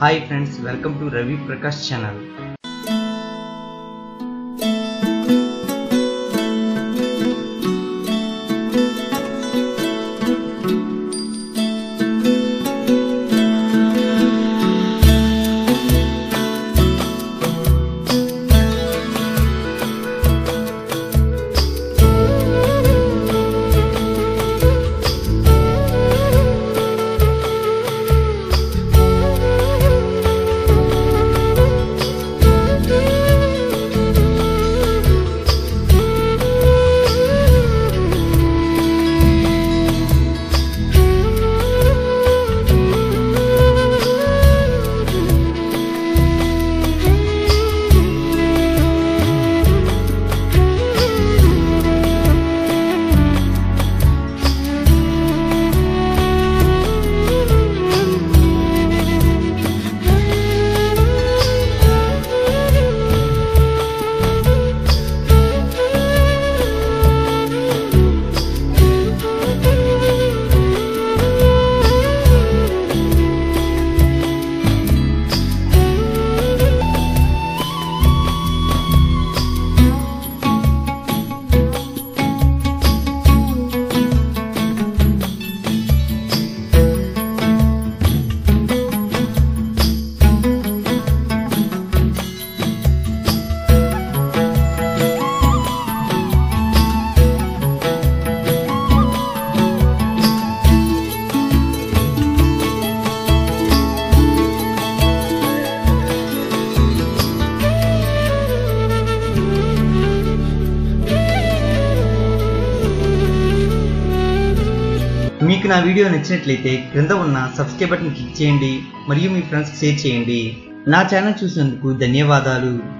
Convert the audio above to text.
Hi friends, welcome to Ravi Prakash channel. మీకు నా video నచ్చినట్లయితే క్రింద ఉన్న సబ్స్క్రైబ్ బటన్ క్లిక్ చేయండి మరియు మీ ఫ్రెండ్స్కి షేర్ చేయండి. నా ఛానల్ చూసినందుకు ధన్యవాదాలు.